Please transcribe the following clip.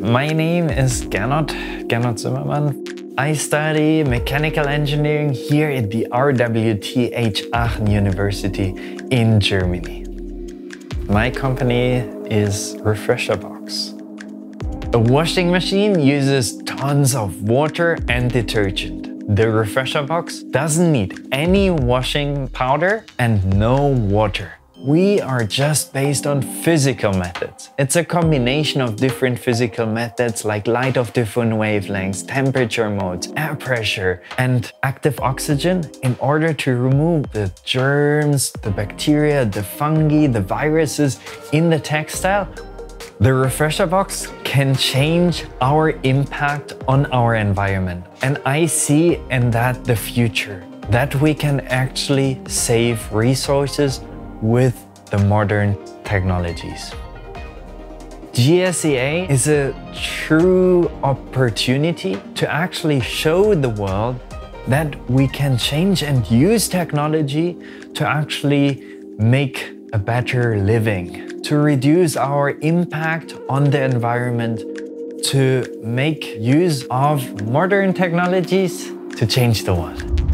My name is Gernot, Gernot Sümmerman. I study mechanical engineering here at the RWTH Aachen University in Germany. My company is RefresherBoxx. A washing machine uses tons of water and detergent. The RefresherBoxx doesn't need any washing powder and no water. We are just based on physical methods. It's a combination of different physical methods like light of different wavelengths, temperature modes, air pressure, and active oxygen in order to remove the germs, the bacteria, the fungi, the viruses in the textile. The RefresherBoxx can change our impact on our environment. And I see in that the future, that we can actually save resources with the modern technologies. GSEA is a true opportunity to actually show the world that we can change and use technology to actually make a better living, to reduce our impact on the environment, to make use of modern technologies to change the world.